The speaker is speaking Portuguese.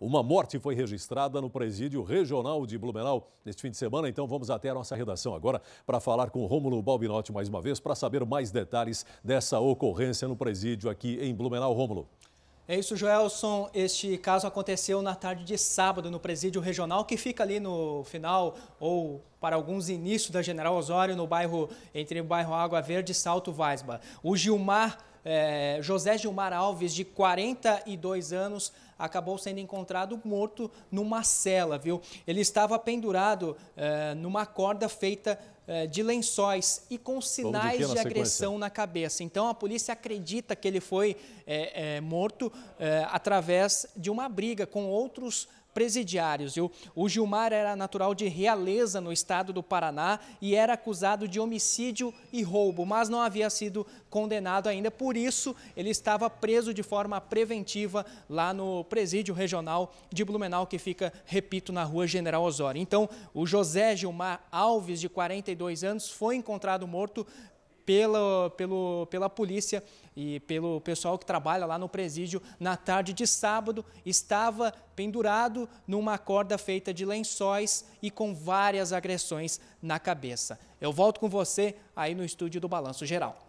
Uma morte foi registrada no presídio regional de Blumenau neste fim de semana, então vamos até a nossa redação agora para falar com Rômulo Balbinotti mais uma vez para saber mais detalhes dessa ocorrência no presídio aqui em Blumenau. Rômulo. É isso, Joelson. Este caso aconteceu na tarde de sábado no presídio regional, que fica ali no final, ou para alguns inícios da General Osório, no bairro, entre o bairro Água Verde e Salto Vaisba. O Gilmar é, José Gilmar Alves, de 42 anos, acabou sendo encontrado morto numa cela, viu? Ele estava pendurado é, numa corda feita é, de lençóis e com sinais de, de agressão na cabeça. Então a polícia acredita que ele foi é, é, morto é, através de uma briga com outros presidiários. O Gilmar era natural de Realeza, no estado do Paraná, e era acusado de homicídio e roubo, mas não havia sido condenado ainda. Por isso, ele estava preso de forma preventiva lá no presídio regional de Blumenau, que fica, repito, na rua General Osório. Então, o José Gilmar Alves, de 42 anos, foi encontrado morto pela, pelo, pela polícia e pelo pessoal que trabalha lá no presídio na tarde de sábado, estava pendurado numa corda feita de lençóis e com várias agressões na cabeça. Eu volto com você aí no estúdio do Balanço Geral.